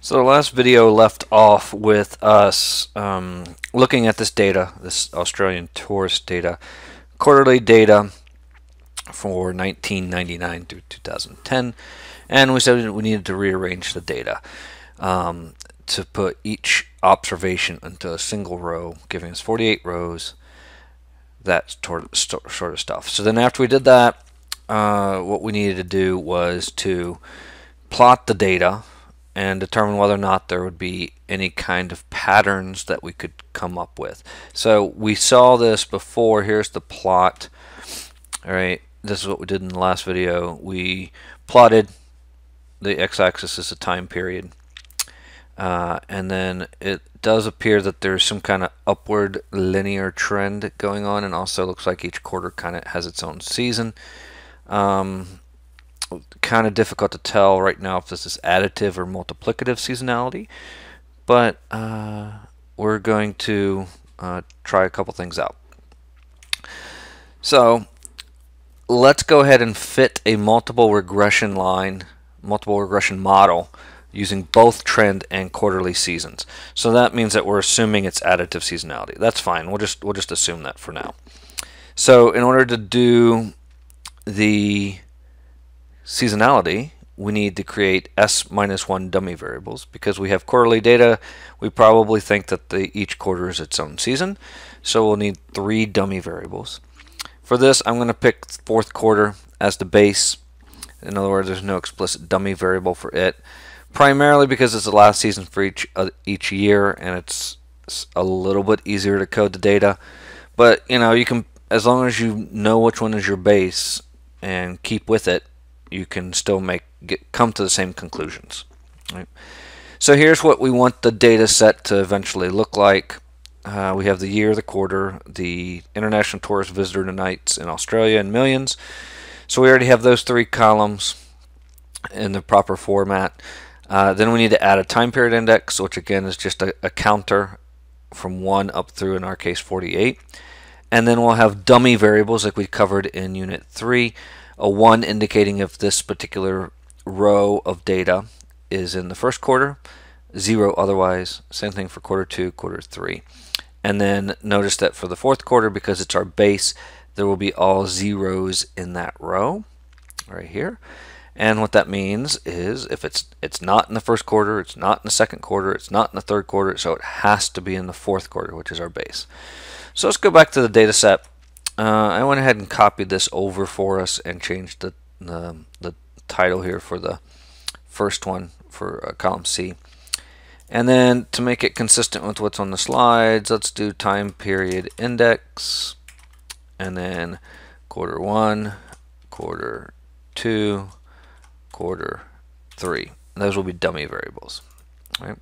So the last video left off with us um, looking at this data, this Australian tourist data, quarterly data for 1999 through 2010, and we said we needed to rearrange the data um, to put each observation into a single row, giving us 48 rows, that sort of stuff. So then after we did that, uh, what we needed to do was to plot the data and determine whether or not there would be any kind of patterns that we could come up with. So we saw this before. Here's the plot. All right, this is what we did in the last video. We plotted the x-axis as a time period. Uh, and then it does appear that there's some kind of upward linear trend going on and also looks like each quarter kind of has its own season. Um, kind of difficult to tell right now if this is additive or multiplicative seasonality, but uh, we're going to uh, try a couple things out. So let's go ahead and fit a multiple regression line, multiple regression model using both trend and quarterly seasons. So that means that we're assuming it's additive seasonality. That's fine. We'll just we'll just assume that for now. So in order to do the seasonality, we need to create s minus 1 dummy variables. Because we have quarterly data, we probably think that the, each quarter is its own season. So we'll need three dummy variables. For this, I'm going to pick fourth quarter as the base. In other words, there's no explicit dummy variable for it. Primarily because it's the last season for each, uh, each year, and it's a little bit easier to code the data. But, you know, you can, as long as you know which one is your base and keep with it, you can still make get, come to the same conclusions. Right? So here's what we want the data set to eventually look like. Uh, we have the year, the quarter, the international tourist visitor nights in Australia in millions. So we already have those three columns in the proper format. Uh, then we need to add a time period index, which again is just a, a counter from 1 up through, in our case, 48. And then we'll have dummy variables like we covered in Unit 3 a 1 indicating if this particular row of data is in the first quarter, 0 otherwise, same thing for quarter 2, quarter 3. And then notice that for the fourth quarter, because it's our base, there will be all zeros in that row right here. And what that means is if it's it's not in the first quarter, it's not in the second quarter, it's not in the third quarter, so it has to be in the fourth quarter, which is our base. So let's go back to the data set uh, I went ahead and copied this over for us and changed the, the, the title here for the first one for uh, column C. And then to make it consistent with what's on the slides, let's do time period index and then quarter one, quarter two, quarter three. Those will be dummy variables. Right?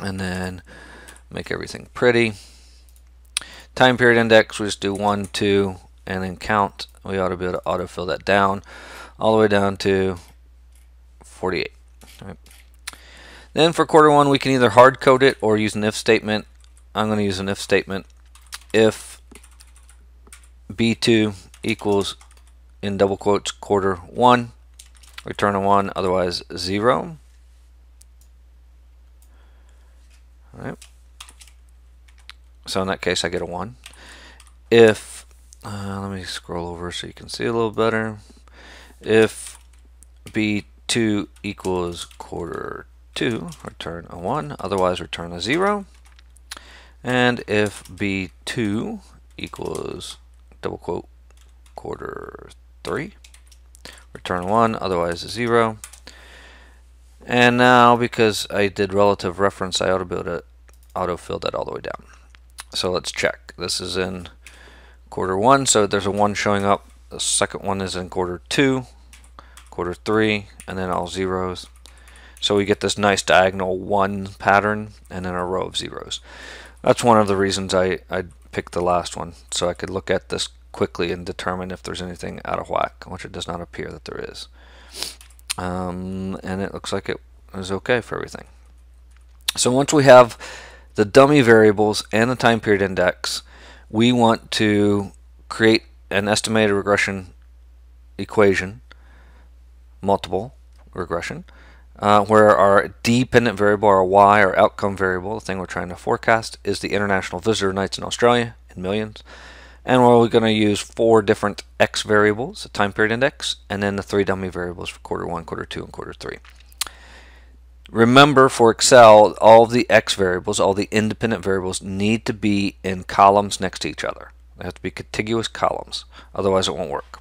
And then make everything pretty. Time period index, we just do 1, 2, and then count. We ought to be able to autofill that down all the way down to 48. Right. Then for quarter one, we can either hard code it or use an if statement. I'm going to use an if statement. If B2 equals, in double quotes, quarter one, return a one, otherwise zero. All right. So in that case, I get a 1. If, uh, let me scroll over so you can see a little better. If B2 equals quarter 2, return a 1, otherwise return a 0. And if B2 equals, double quote, quarter 3, return a 1, otherwise a 0. And now, because I did relative reference, I ought to be able to autofill that all the way down. So let's check. This is in quarter one, so there's a one showing up. The second one is in quarter two, quarter three, and then all zeros. So we get this nice diagonal one pattern and then a row of zeros. That's one of the reasons I, I picked the last one, so I could look at this quickly and determine if there's anything out of whack, which it does not appear that there is. Um, and it looks like it is okay for everything. So once we have the dummy variables and the time period index, we want to create an estimated regression equation, multiple regression, uh, where our dependent variable, our y, our outcome variable, the thing we're trying to forecast, is the international visitor nights in Australia in millions. And we're going to use four different x variables, a time period index, and then the three dummy variables for quarter one, quarter two, and quarter three. Remember for Excel, all the x variables, all the independent variables need to be in columns next to each other. They have to be contiguous columns, otherwise it won't work.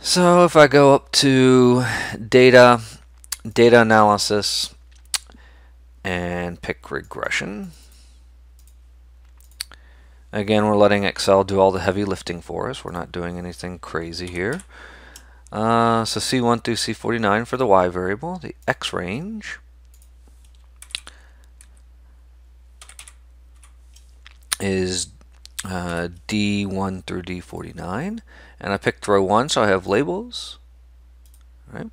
So if I go up to data, data analysis, and pick regression, again we're letting Excel do all the heavy lifting for us. We're not doing anything crazy here. Uh, so C1 through C49 for the Y variable, the X range. is uh, D1 through D49 and I picked row 1 so I have labels. Right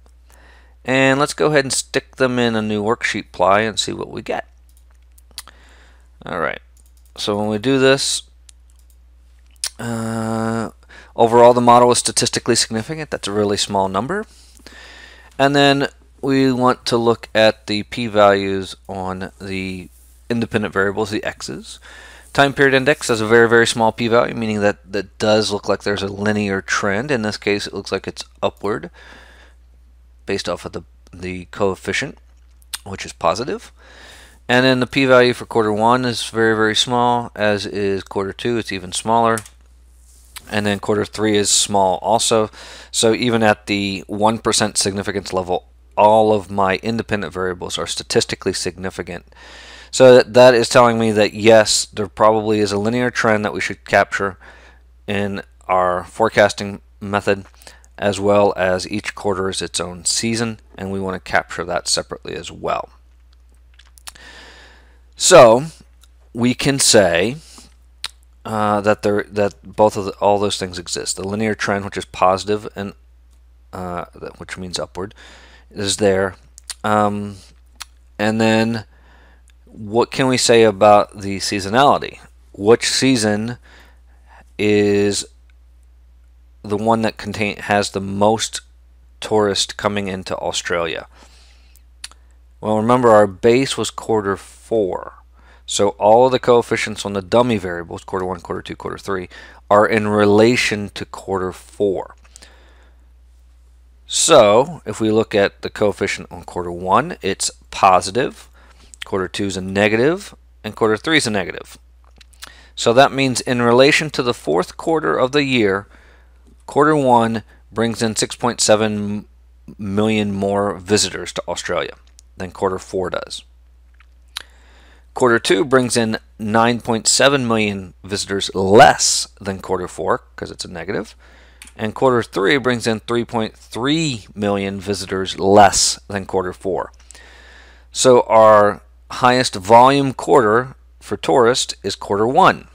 and let's go ahead and stick them in a new worksheet ply and see what we get. Alright. So when we do this uh, overall the model is statistically significant that's a really small number and then we want to look at the p-values on the independent variables the x's Time period index has a very, very small p-value, meaning that that does look like there's a linear trend. In this case, it looks like it's upward based off of the, the coefficient, which is positive. And then the p-value for quarter one is very, very small, as is quarter two. It's even smaller. And then quarter three is small also. So even at the 1% significance level, all of my independent variables are statistically significant. So that is telling me that yes, there probably is a linear trend that we should capture in our forecasting method as well as each quarter is its own season and we want to capture that separately as well. So we can say uh, that there that both of the, all those things exist. The linear trend, which is positive and uh, which means upward, is there, um, and then what can we say about the seasonality? Which season is the one that contain has the most tourists coming into Australia? Well, remember our base was quarter four. So all of the coefficients on the dummy variables, quarter one, quarter two, quarter three, are in relation to quarter four. So if we look at the coefficient on quarter one, it's positive. Quarter 2 is a negative, and quarter 3 is a negative. So that means in relation to the fourth quarter of the year, quarter 1 brings in 6.7 million more visitors to Australia than quarter 4 does. Quarter 2 brings in 9.7 million visitors less than quarter 4 because it's a negative. And quarter 3 brings in 3.3 million visitors less than quarter 4. So our highest volume quarter for tourist is quarter one.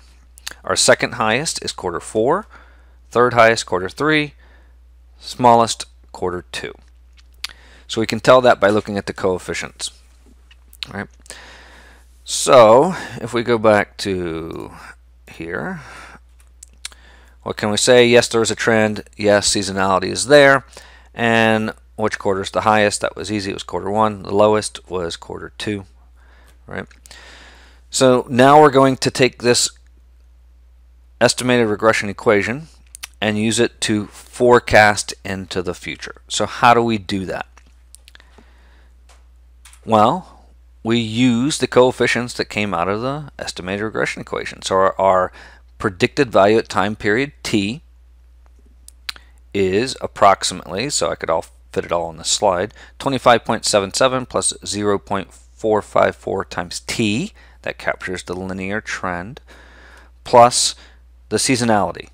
Our second highest is quarter four, third highest quarter three, smallest quarter two. So we can tell that by looking at the coefficients. Right. So if we go back to here, what can we say? Yes, there is a trend. Yes, seasonality is there. And which quarter is the highest? That was easy. It was quarter one. The lowest was quarter two right? So now we're going to take this estimated regression equation and use it to forecast into the future. So how do we do that? Well, we use the coefficients that came out of the estimated regression equation. So our, our predicted value at time period t is approximately, so I could all fit it all on the slide, 25.77 plus 0.4 454 times t, that captures the linear trend, plus the seasonality,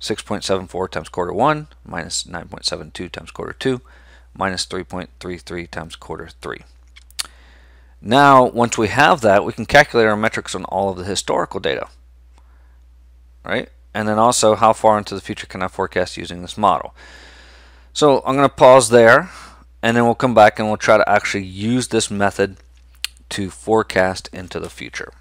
6.74 times quarter 1 minus 9.72 times quarter 2 minus 3.33 times quarter 3. Now, once we have that, we can calculate our metrics on all of the historical data, right? And then also, how far into the future can I forecast using this model? So I'm going to pause there, and then we'll come back and we'll try to actually use this method to forecast into the future.